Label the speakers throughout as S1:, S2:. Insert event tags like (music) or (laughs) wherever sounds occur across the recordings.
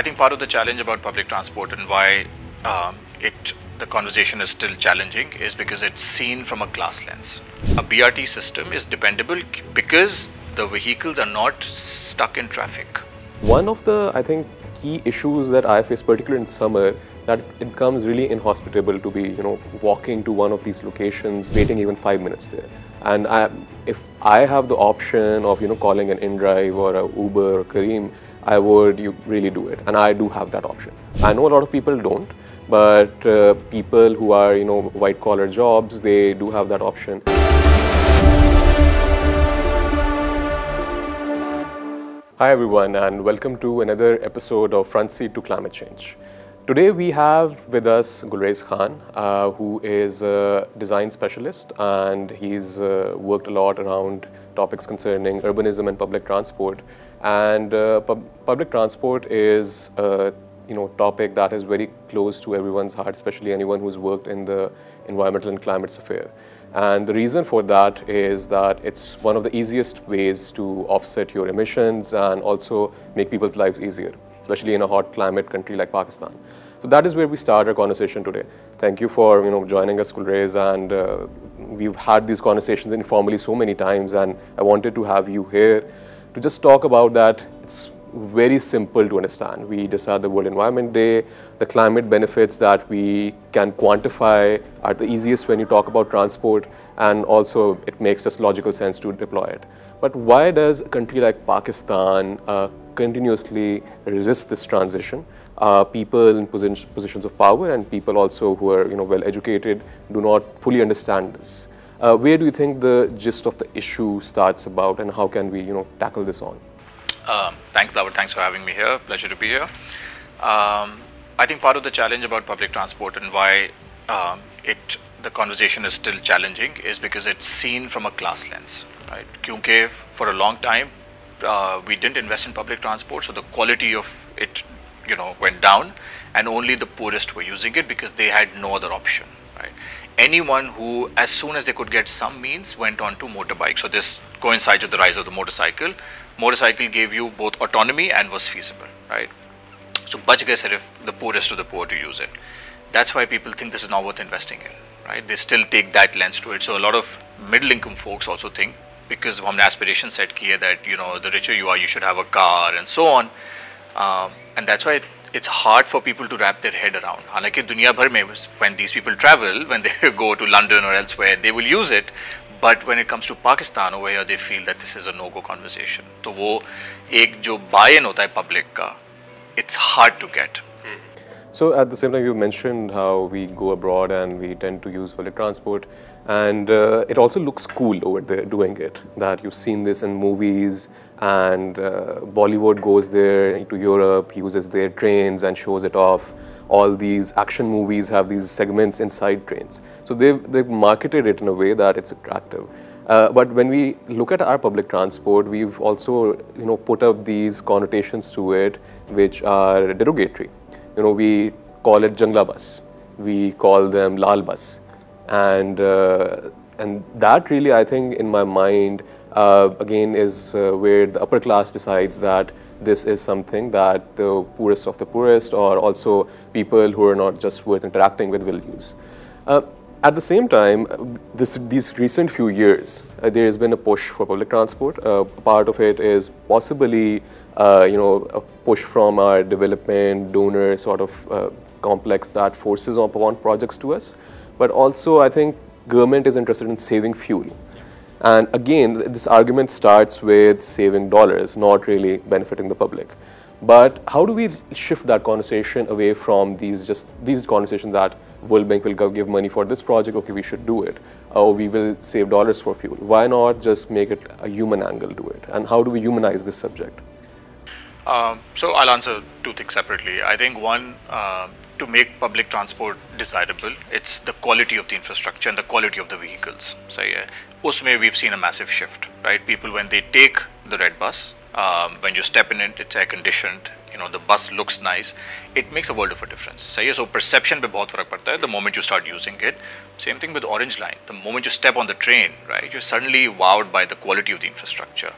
S1: I think part of the challenge about public transport and why um, it the conversation is still challenging is because it's seen from a glass lens. A BRT system is dependable because the vehicles are not stuck in traffic.
S2: One of the, I think, key issues that I face, particularly in summer, that it becomes really inhospitable to be, you know, walking to one of these locations, waiting even five minutes there. And I, if I have the option of, you know, calling an InDrive or a Uber or Careem, I would you really do it. And I do have that option. I know a lot of people don't, but uh, people who are, you know, white collar jobs, they do have that option. Hi everyone and welcome to another episode of Front Seat to Climate Change. Today we have with us Gulraiz Khan, uh, who is a design specialist and he's uh, worked a lot around topics concerning urbanism and public transport. And uh, pub public transport is a you know, topic that is very close to everyone's heart, especially anyone who's worked in the environmental and climate sphere. And the reason for that is that it's one of the easiest ways to offset your emissions and also make people's lives easier, especially in a hot climate country like Pakistan. So that is where we start our conversation today. Thank you for you know joining us, Gulraiz, and uh, we've had these conversations informally so many times, and I wanted to have you here to just talk about that. It's very simple to understand. We just had the World Environment Day. The climate benefits that we can quantify are the easiest when you talk about transport, and also it makes just logical sense to deploy it. But why does a country like Pakistan uh, continuously resist this transition? Uh, people in position, positions of power and people also who are you know well educated do not fully understand this. Uh, where do you think the gist of the issue starts about, and how can we you know tackle this on?
S1: Um, thanks, Dawar. Thanks for having me here. Pleasure to be here. Um, I think part of the challenge about public transport and why um, it the conversation is still challenging is because it's seen from a class lens, right? Because for a long time uh, we didn't invest in public transport, so the quality of it, you know, went down, and only the poorest were using it because they had no other option, right? Anyone who, as soon as they could get some means, went on to motorbike. So this coincides with the rise of the motorcycle motorcycle gave you both autonomy and was feasible, right? So bach gaye sirf the poorest of the poor to use it. That's why people think this is not worth investing in, right? They still take that lens to it. So a lot of middle income folks also think because हमने aspiration set किए that you know the richer you are you should have a car and so on, um, and that's why it's hard for people to wrap their head around. हालांकि दुनिया भर में when these people travel, when they (laughs) go to London or elsewhere, they will use it, but when it comes to Pakistan over here, they feel that this is a no-go conversation. So वो एक जो buy-in होता है public का, it's hard to get.
S2: So at the same time, you mentioned how we go abroad and we tend to use public transport, and uh, it also looks cool over there doing it. That you've seen this in movies, and uh, Bollywood goes there to Europe, uses their trains and shows it off all these action movies have these segments inside trains. So they've, they've marketed it in a way that it's attractive. Uh, but when we look at our public transport, we've also you know, put up these connotations to it which are derogatory. You know, we call it Jangla bus, we call them Lal bus. And, uh, and that really, I think, in my mind, uh, again, is uh, where the upper class decides that this is something that the poorest of the poorest or also people who are not just worth interacting with will use. Uh, at the same time, this, these recent few years, uh, there has been a push for public transport. Uh, part of it is possibly, uh, you know, a push from our development donor sort of uh, complex that forces upon projects to us. But also, I think government is interested in saving fuel. And again, this argument starts with saving dollars, not really benefiting the public. But how do we shift that conversation away from these just these conversations that World Bank will give money for this project, okay, we should do it, or we will save dollars for fuel. Why not just make it a human angle to it? And how do we humanize this subject?
S1: Um, so I'll answer two things separately. I think one, uh, to make public transport desirable, it's the quality of the infrastructure and the quality of the vehicles. So yeah, usme we've seen a massive shift, right? People when they take the red bus, um, when you step in it, it's air conditioned. You know the bus looks nice. It makes a world of a difference. So yeah, so perception पे बहुत फर्क पड़ता है. The moment you start using it, same thing with Orange Line. The moment you step on the train, right, you're suddenly wowed by the quality of the infrastructure.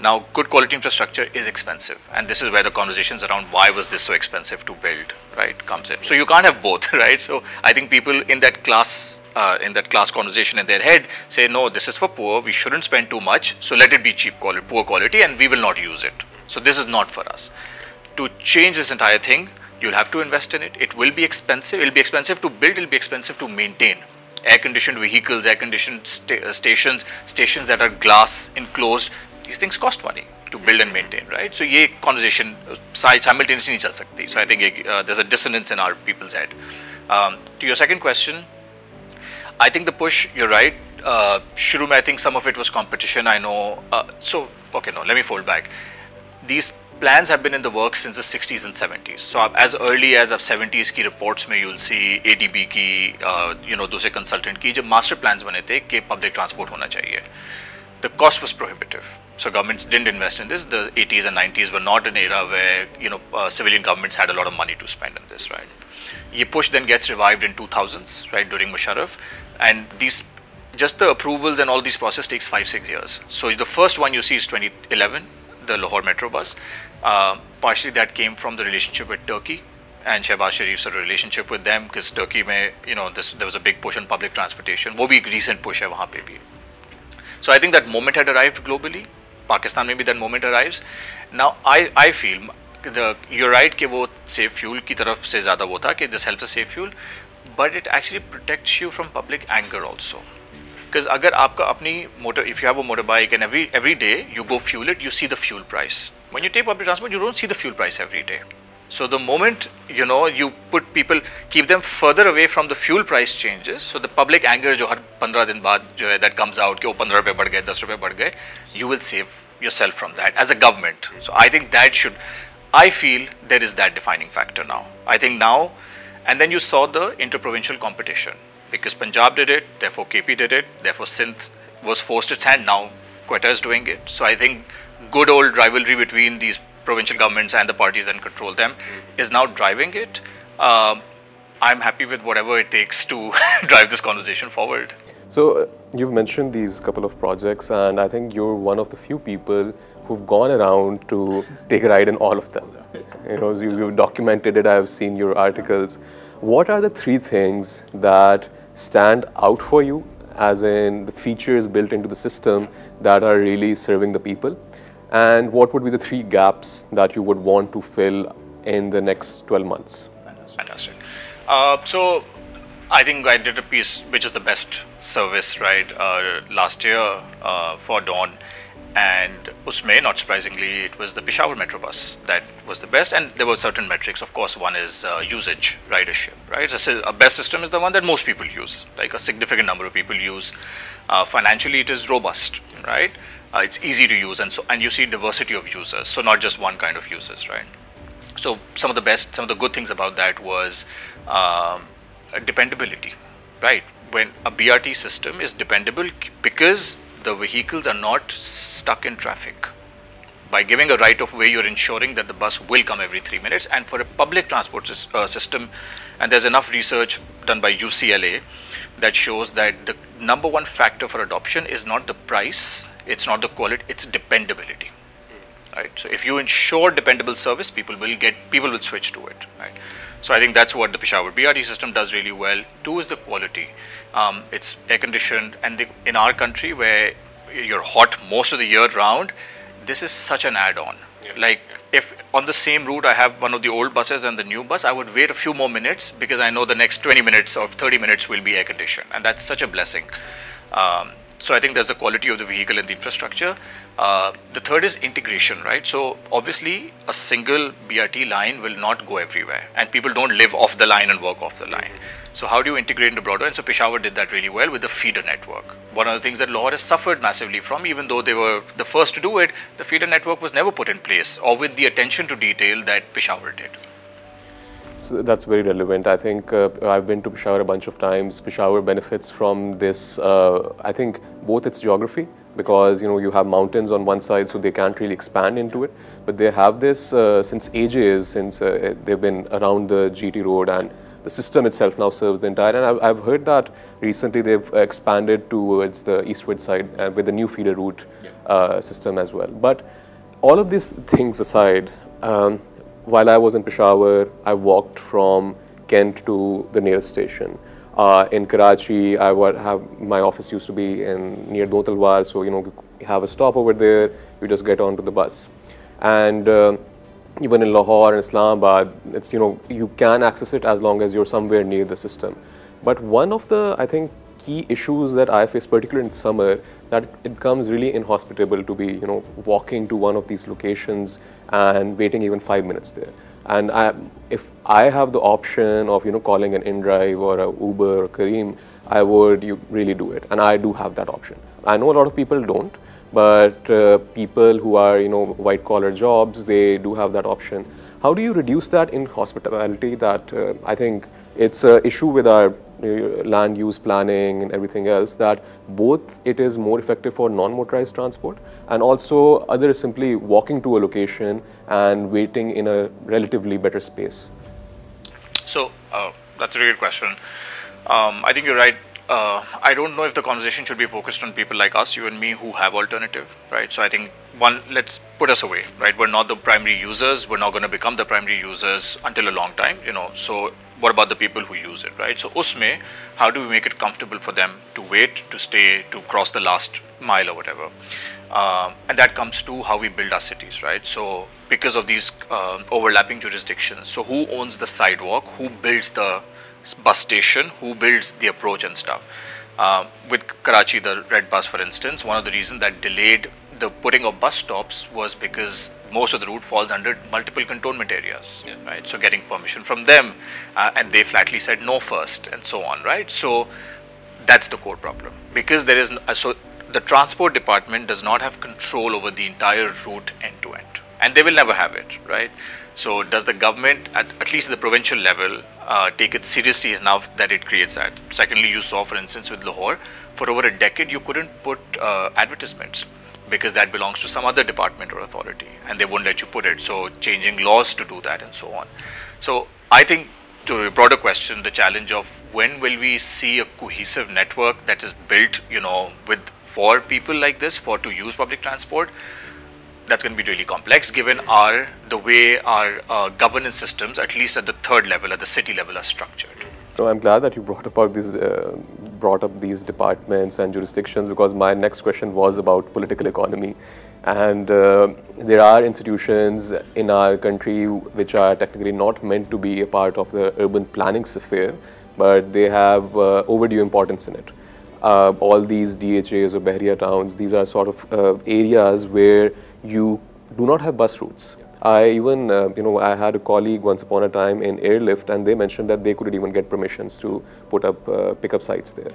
S1: Now, good quality infrastructure is expensive, and this is where the conversations around why was this so expensive to build, right, comes in. So you can't have both, (laughs) right? So I think people in that class, uh, in that class conversation in their head, say, no, this is for poor. We shouldn't spend too much, so let it be cheap quality, poor quality, and we will not use it. So this is not for us. To change this entire thing, you'll have to invest in it. It will be expensive. It'll be expensive to build. It'll be expensive to maintain. Air-conditioned vehicles, air-conditioned uh, stations, stations that are glass enclosed these things cost money to build and maintain, right? So ये conversation uh, simultaneously नहीं चल सकती. So I think uh, there's a dissonance in our people's head. Um, to your second question, I think the push, you're right. Uh, शुरू में I think some of it was competition. I know. Uh, so okay, no, let me fold back. These plans have been in the works since the 60s and 70s. So as early as अब 70s की reports में you'll see ADB की, uh, you know, दूसरे consultant की जब master plans बने थे कि public transport होना चाहिए. The cost was prohibitive. So governments didn't invest in this. The 80s and 90s were not an era where you know uh, civilian governments had a lot of money to spend on this, right? Ye push then gets revived in 2000s, right, during Musharraf, and these just the approvals and all these process takes five six years. So the first one you see is 2011, the Lahore Metro bus. Uh, partially that came from the relationship with Turkey and Shehbaz Sharif's sort of relationship with them because Turkey may, you know, this, there was a big push on public transportation. वो भी recent push है वहाँ पे भी. So I think that moment had arrived globally. Pakistan maybe that moment arrives. Now I, I feel the you're right कि वो safe fuel की तरफ से ज़्यादा वो था कि this helps a safe fuel, but it actually protects you from public anger also. Because अगर आपका अपनी motor, if you have a motorbike and every every day you go fuel it, you see the fuel price. When you take public transport, you don't see the fuel price every day. So the moment you know you put people keep them further away from the fuel price changes, so the public anger जो हर 15 दिन बाद जो है that comes out कि वो 15 रुपए बढ़ गए 10 रुपए बढ़ गए, you will save yourself from that as a government. So I think that should, I feel there is that defining factor now. I think now, and then you saw the interprovincial competition because Punjab did it, therefore KP did it, therefore Sindh was forced its hand. Now Quetta is doing it. So I think good old rivalry between these provincial governments and the parties that control them is now driving it. Uh, I'm happy with whatever it takes to (laughs) drive this conversation forward.
S2: So uh, you've mentioned these couple of projects, and I think you're one of the few people who've gone around to take a ride in all of them. You know, you, you've documented it. I've seen your articles. What are the three things that stand out for you, as in the features built into the system that are really serving the people? And what would be the three gaps that you would want to fill in the next 12 months?
S1: Fantastic. Uh, so I think I did a piece which is the best service, right, uh, last year uh, for Dawn. And Usme, not surprisingly, it was the Peshawar Metro bus that was the best. And there were certain metrics. Of course, one is uh, usage, ridership, right? So a best system is the one that most people use, like a significant number of people use. Uh, financially, it is robust, right? Uh, it's easy to use, and so and you see diversity of users, so not just one kind of users, right? So some of the best, some of the good things about that was um, dependability, right? When a BRT system is dependable because the vehicles are not stuck in traffic. By giving a right of way, you're ensuring that the bus will come every three minutes. And for a public transport uh, system, and there's enough research done by UCLA that shows that the number one factor for adoption is not the price, it's not the quality, it's dependability. Right. So if you ensure dependable service, people will get people will switch to it. Right. So I think that's what the Peshawar BRT system does really well. Two is the quality. Um, it's air conditioned, and the, in our country where you're hot most of the year round, this is such an add-on. Yeah. Like if on the same route I have one of the old buses and the new bus, I would wait a few more minutes because I know the next 20 minutes or 30 minutes will be air conditioned, and that's such a blessing. Um, so I think there's the quality of the vehicle and the infrastructure. Uh, the third is integration, right? So obviously a single BRT line will not go everywhere and people don't live off the line and work off the line. So how do you integrate into broader? And so Peshawar did that really well with the feeder network. One of the things that Lahore has suffered massively from, even though they were the first to do it, the feeder network was never put in place or with the attention to detail that Peshawar did
S2: that's very relevant. I think uh, I've been to Peshawar a bunch of times. Peshawar benefits from this, uh, I think, both its geography, because you know you have mountains on one side, so they can't really expand into it. But they have this uh, since ages, since uh, they've been around the GT road and the system itself now serves the entire. And I've, I've heard that recently they've expanded towards the eastward side uh, with the new feeder route uh, system as well. But all of these things aside, um, while I was in Peshawar, I walked from Kent to the nearest station. Uh, in Karachi, I would have my office used to be in near Do Talwar, so you know you have a stop over there. You just get onto the bus, and uh, even in Lahore and Islamabad, it's you know you can access it as long as you're somewhere near the system. But one of the I think key issues that I face, particularly in summer, that it becomes really inhospitable to be you know walking to one of these locations and waiting even five minutes there. And I, if I have the option of you know calling an InDrive or a Uber or Careem, I would you really do it, and I do have that option. I know a lot of people don't, but uh, people who are you know white collar jobs, they do have that option. How do you reduce that in hospitality? That uh, I think it's an issue with our land use planning and everything else that both it is more effective for non-motorized transport and also others simply walking to a location and waiting in a relatively better space?
S1: So uh, that's a really good question. Um, I think you're right. Uh, I don't know if the conversation should be focused on people like us, you and me, who have alternative, right? So I think one, let's put us away, right? We're not the primary users. We're not going to become the primary users until a long time, you know. So what about the people who use it, right? So usme, how do we make it comfortable for them to wait, to stay, to cross the last mile or whatever? Um, and that comes to how we build our cities, right? So because of these uh, overlapping jurisdictions, so who owns the sidewalk, who builds the bus station, who builds the approach and stuff. Uh, with Karachi, the red bus, for instance, one of the reasons that delayed the putting of bus stops was because most of the route falls under multiple cantonment areas, yeah. right? So getting permission from them, uh, and they flatly said no first, and so on, right? So that's the core problem because there is uh, so the transport department does not have control over the entire route end to end, and they will never have it, right? So does the government, at, at least at the provincial level, uh, take it seriously enough that it creates that? Secondly, you saw, for instance, with Lahore, for over a decade, you couldn't put uh, advertisements because that belongs to some other department or authority, and they won't let you put it. So changing laws to do that and so on. So I think to a broader question, the challenge of when will we see a cohesive network that is built, you know, with for people like this for to use public transport that's going to be really complex given our the way our uh, governance systems at least at the third level at the city level are structured
S2: no i'm glad that you brought about these uh, brought up these departments and jurisdictions because my next question was about political economy and uh, there are institutions in our country which are technically not meant to be a part of the urban planning sphere but they have uh, overdue importance in it uh, all these DHAs or Bahria towns, these are sort of uh, areas where you do not have bus routes. I even, uh, you know, I had a colleague once upon a time in airlift and they mentioned that they couldn't even get permissions to put up uh, pickup sites there.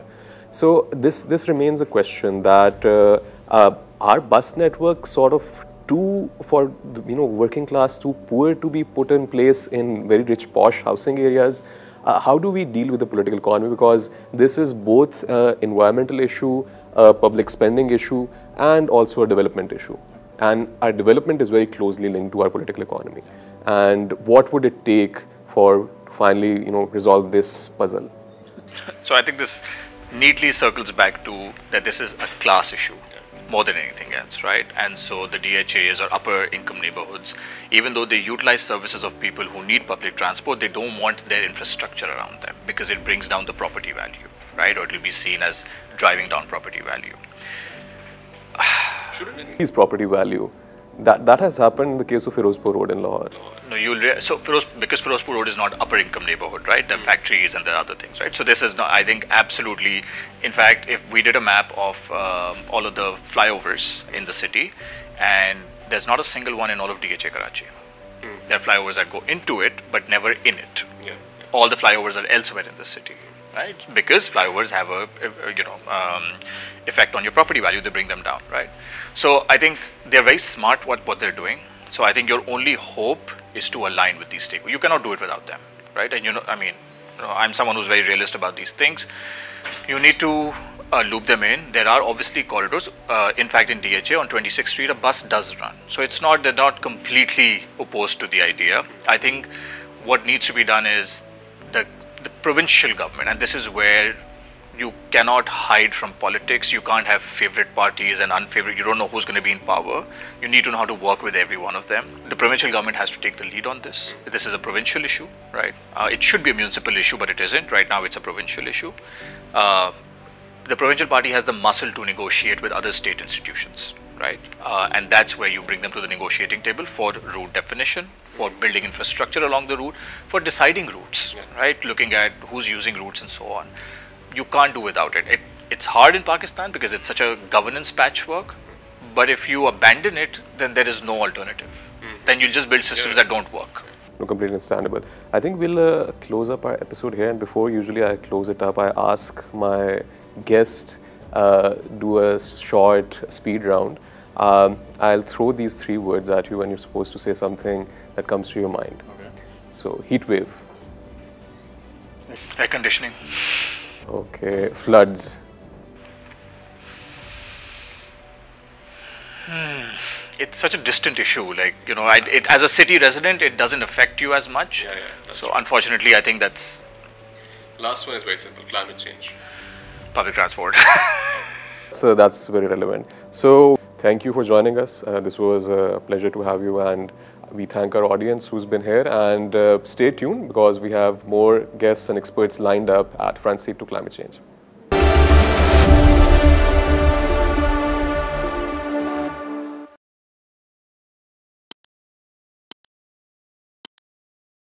S2: So this, this remains a question that uh, uh, our bus network sort of too, for, you know, working class, too poor to be put in place in very rich posh housing areas uh, how do we deal with the political economy? Because this is both an environmental issue, a public spending issue, and also a development issue. And our development is very closely linked to our political economy. And what would it take for finally, you know, resolve this puzzle?
S1: So I think this neatly circles back to that this is a class issue more than anything else, right? And so the DHAs or upper income neighborhoods, even though they utilize services of people who need public transport, they don't want their infrastructure around them because it brings down the property value, right? Or it will be seen as driving down property value.
S2: Shouldn't increase property value? That, that has happened in the case of Firozpur Road in Lahore.
S1: No, you'll so Firoz, because Firozpur Road is not upper income neighborhood, right? The mm. factories and the other things, right? So this is not, I think, absolutely. In fact, if we did a map of um, all of the flyovers in the city, and there's not a single one in all of DHA Karachi. Mm. There are flyovers that go into it, but never in it. Yeah. All the flyovers are elsewhere in the city, right? Because flyovers have a, you know um, effect on your property value. They bring them down, right? So I think they're very smart what, what they're doing. So I think your only hope is to align with these stakeholders. You cannot do it without them, right? And you know, I mean, you know, I'm someone who's very realist about these things. You need to uh, loop them in. There are obviously corridors. Uh, in fact, in DHA on 26th Street, a bus does run. So it's not they're not completely opposed to the idea. I think what needs to be done is the provincial government, and this is where you cannot hide from politics. You can't have favorite parties and unfavorite. You don't know who's going to be in power. You need to know how to work with every one of them. The provincial government has to take the lead on this. This is a provincial issue, right? Uh, it should be a municipal issue, but it isn't. Right now, it's a provincial issue. Uh, the provincial party has the muscle to negotiate with other state institutions, right? Uh, and that's where you bring them to the negotiating table for route definition, for building infrastructure along the route, for deciding routes, right? Looking at who's using routes and so on you can't do without it. it. It's hard in Pakistan because it's such a governance patchwork. But if you abandon it, then there is no alternative. Mm. Then you'll just build systems yeah. that don't work.
S2: No, completely understandable. I think we'll uh, close up our episode here. And before usually I close it up, I ask my guest uh, do a short speed round. Um, I'll throw these three words at you, and you're supposed to say something that comes to your mind. Okay. So, heat wave.
S1: Air conditioning.
S2: Okay, floods.
S1: Hmm. It's such a distant issue. Like you know, I, it, as a city resident, it doesn't affect you as much.
S3: Yeah, yeah.
S1: So unfortunately, I think that's.
S3: Last one is very simple: climate change.
S1: Public transport. (laughs)
S2: so that's very relevant. So thank you for joining us. Uh, this was a pleasure to have you and. We thank our audience who's been here and uh, stay tuned because we have more guests and experts lined up at Front Seat to Climate Change.